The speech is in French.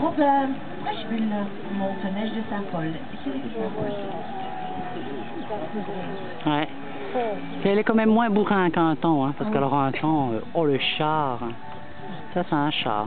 Robert, pourquoi je vais le montonnage de Saint-Paul? Ouais. Elle est quand même moins bourrin qu'un temps, hein, parce qu'alors un temps, euh, oh le char. Ça c'est un char.